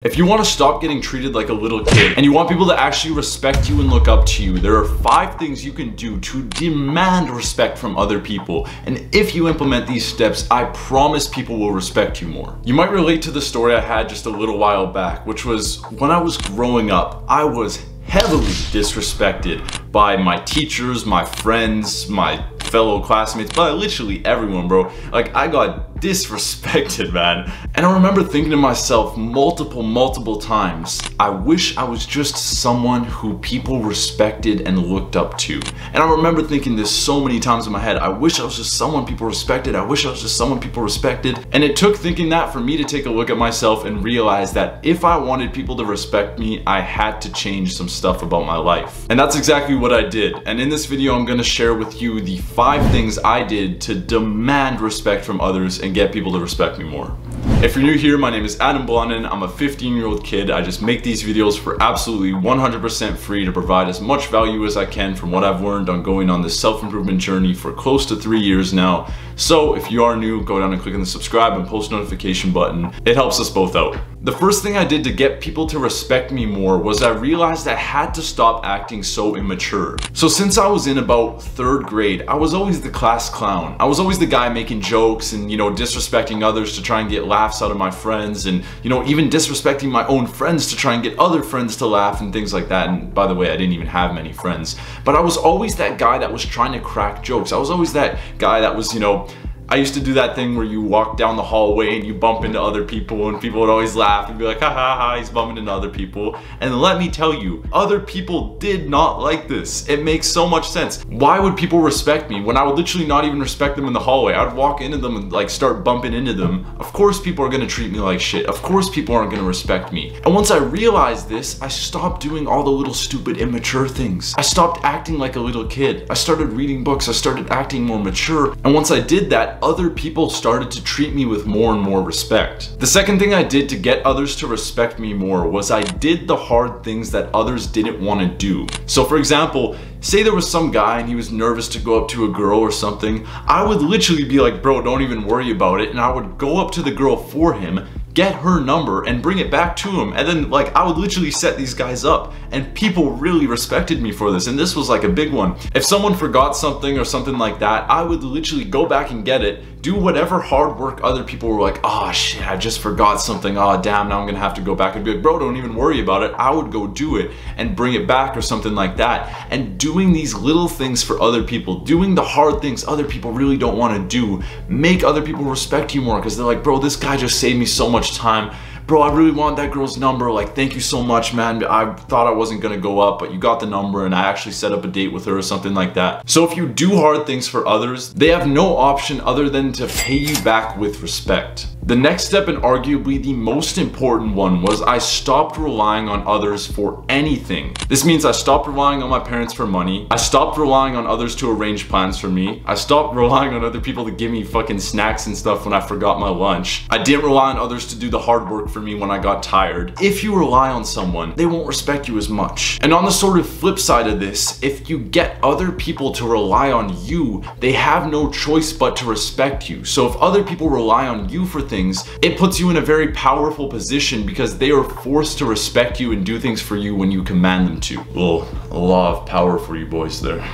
If you want to stop getting treated like a little kid and you want people to actually respect you and look up to you, there are five things you can do to demand respect from other people. And if you implement these steps, I promise people will respect you more. You might relate to the story I had just a little while back, which was when I was growing up, I was heavily disrespected by my teachers, my friends, my fellow classmates, but literally everyone, bro. Like, I got disrespected, man. And I remember thinking to myself multiple, multiple times, I wish I was just someone who people respected and looked up to. And I remember thinking this so many times in my head, I wish I was just someone people respected. I wish I was just someone people respected. And it took thinking that for me to take a look at myself and realize that if I wanted people to respect me, I had to change some stuff about my life. And that's exactly what I did. And in this video, I'm gonna share with you the five things I did to demand respect from others and get people to respect me more. If you're new here, my name is Adam Blondin. I'm a 15 year old kid. I just make these videos for absolutely 100% free to provide as much value as I can from what I've learned on going on this self-improvement journey for close to three years now. So if you are new, go down and click on the subscribe and post notification button. It helps us both out. The first thing I did to get people to respect me more was I realized I had to stop acting so immature. So since I was in about third grade, I was always the class clown. I was always the guy making jokes and, you know, disrespecting others to try and get laughs out of my friends and, you know, even disrespecting my own friends to try and get other friends to laugh and things like that. And by the way, I didn't even have many friends. But I was always that guy that was trying to crack jokes. I was always that guy that was, you know, I used to do that thing where you walk down the hallway and you bump into other people and people would always laugh and be like, ha ha ha, he's bumping into other people. And let me tell you, other people did not like this. It makes so much sense. Why would people respect me when I would literally not even respect them in the hallway? I would walk into them and like start bumping into them. Of course people are gonna treat me like shit. Of course people aren't gonna respect me. And once I realized this, I stopped doing all the little stupid immature things. I stopped acting like a little kid. I started reading books. I started acting more mature. And once I did that, other people started to treat me with more and more respect. The second thing I did to get others to respect me more was I did the hard things that others didn't want to do. So for example, say there was some guy and he was nervous to go up to a girl or something, I would literally be like, bro, don't even worry about it. And I would go up to the girl for him, get her number and bring it back to him. And then like I would literally set these guys up and people really respected me for this. And this was like a big one. If someone forgot something or something like that, I would literally go back and get it do whatever hard work other people were like, oh shit, I just forgot something. Oh damn, now I'm gonna have to go back and be like, bro, don't even worry about it. I would go do it and bring it back or something like that. And doing these little things for other people, doing the hard things other people really don't wanna do, make other people respect you more because they're like, bro, this guy just saved me so much time bro, I really want that girl's number. Like, thank you so much, man. I thought I wasn't gonna go up, but you got the number and I actually set up a date with her or something like that. So if you do hard things for others, they have no option other than to pay you back with respect. The next step and arguably the most important one was I stopped relying on others for anything. This means I stopped relying on my parents for money. I stopped relying on others to arrange plans for me. I stopped relying on other people to give me fucking snacks and stuff when I forgot my lunch. I didn't rely on others to do the hard work for me when I got tired. If you rely on someone, they won't respect you as much. And on the sort of flip side of this, if you get other people to rely on you, they have no choice but to respect you. So if other people rely on you for things, things, it puts you in a very powerful position because they are forced to respect you and do things for you when you command them to. Well, a lot of power for you boys there.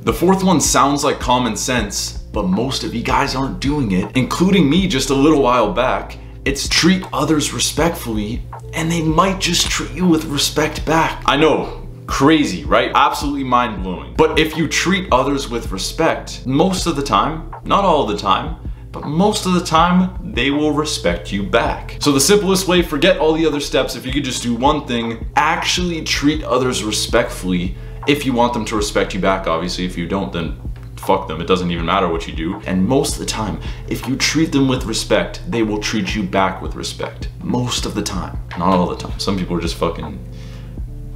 The fourth one sounds like common sense, but most of you guys aren't doing it, including me just a little while back. It's treat others respectfully, and they might just treat you with respect back. I know, crazy, right? Absolutely mind blowing. But if you treat others with respect, most of the time, not all the time, but most of the time, they will respect you back. So the simplest way, forget all the other steps, if you could just do one thing, actually treat others respectfully if you want them to respect you back, obviously. If you don't, then fuck them. It doesn't even matter what you do. And most of the time, if you treat them with respect, they will treat you back with respect. Most of the time. Not all the time. Some people are just fucking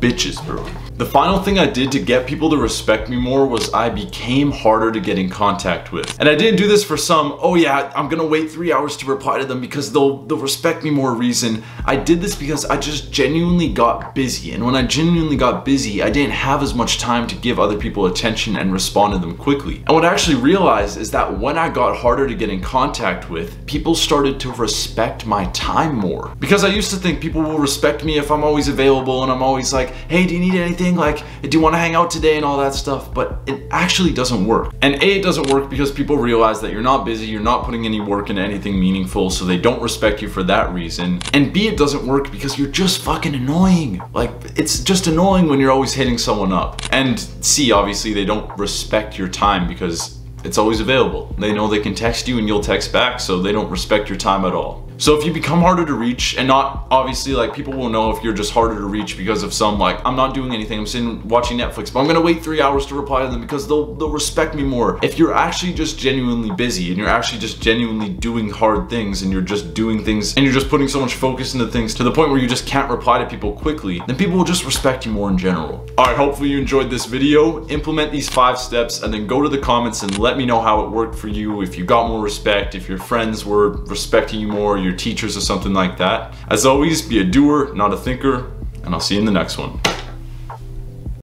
bitches, bro. The final thing I did to get people to respect me more was I became harder to get in contact with. And I didn't do this for some, oh yeah, I'm gonna wait three hours to reply to them because they'll, they'll respect me more reason. I did this because I just genuinely got busy. And when I genuinely got busy, I didn't have as much time to give other people attention and respond to them quickly. And what I actually realized is that when I got harder to get in contact with, people started to respect my time more. Because I used to think people will respect me if I'm always available and I'm always like, hey, do you need anything? like, do you want to hang out today and all that stuff, but it actually doesn't work. And A, it doesn't work because people realize that you're not busy, you're not putting any work into anything meaningful, so they don't respect you for that reason. And B, it doesn't work because you're just fucking annoying. Like, it's just annoying when you're always hitting someone up. And C, obviously, they don't respect your time because it's always available. They know they can text you and you'll text back, so they don't respect your time at all. So if you become harder to reach and not obviously like people will know if you're just harder to reach because of some like I'm not doing anything I'm sitting watching Netflix but I'm gonna wait three hours to reply to them because they'll they'll respect me more. If you're actually just genuinely busy and you're actually just genuinely doing hard things and you're just doing things and you're just putting so much focus into things to the point where you just can't reply to people quickly then people will just respect you more in general. All right hopefully you enjoyed this video. Implement these five steps and then go to the comments and let me know how it worked for you if you got more respect if your friends were respecting you more your teachers or something like that. As always, be a doer, not a thinker, and I'll see you in the next one.